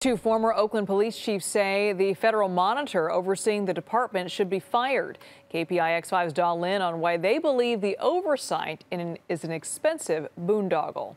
Two former Oakland police chiefs say the federal monitor overseeing the department should be fired. KPIX5's Da Lin on why they believe the oversight an, is an expensive boondoggle.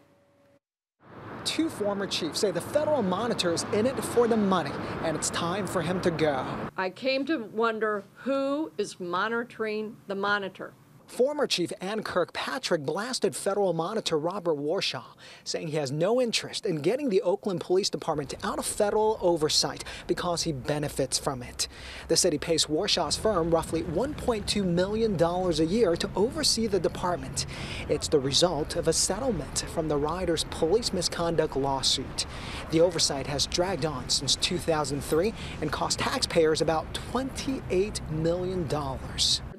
Two former chiefs say the federal monitor is in it for the money, and it's time for him to go. I came to wonder who is monitoring the monitor. Former Chief Anne Kirkpatrick blasted federal monitor Robert Warshaw, saying he has no interest in getting the Oakland Police Department out of federal oversight because he benefits from it. The city pays Warshaw's firm roughly $1.2 million a year to oversee the department. It's the result of a settlement from the Riders police misconduct lawsuit. The oversight has dragged on since 2003 and cost taxpayers about $28 million.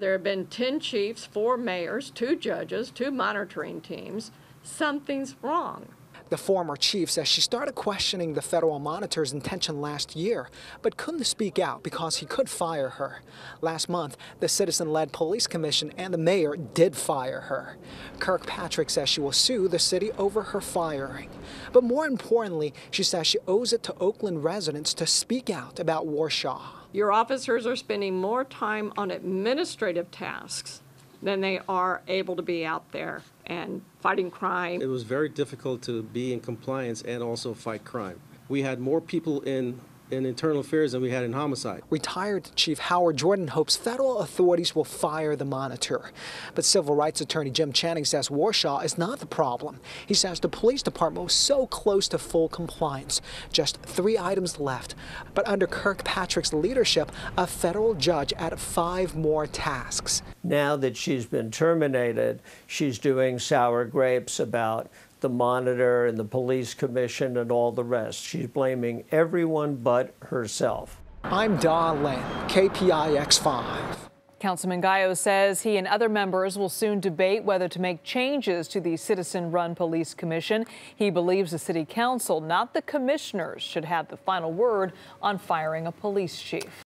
There have been 10 chiefs, four mayors, two judges, two monitoring teams. Something's wrong. The former chief says she started questioning the federal monitor's intention last year, but couldn't speak out because he could fire her. Last month, the citizen led police commission and the mayor did fire her. Kirkpatrick says she will sue the city over her firing. But more importantly, she says she owes it to Oakland residents to speak out about Warshaw. Your officers are spending more time on administrative tasks than they are able to be out there and fighting crime. It was very difficult to be in compliance and also fight crime. We had more people in in internal affairs than we had in homicide. Retired Chief Howard Jordan hopes federal authorities will fire the monitor. But civil rights attorney Jim Chanin says Warshaw is not the problem. He says the police department was so close to full compliance. Just three items left. But under Kirkpatrick's leadership, a federal judge added five more tasks. Now that she's been terminated, she's doing sour grapes about the monitor and the police commission and all the rest. She's blaming everyone but herself. I'm Da Lin, KPIX 5. Councilman Gallo says he and other members will soon debate whether to make changes to the citizen run police commission. He believes the city council, not the commissioners, should have the final word on firing a police chief.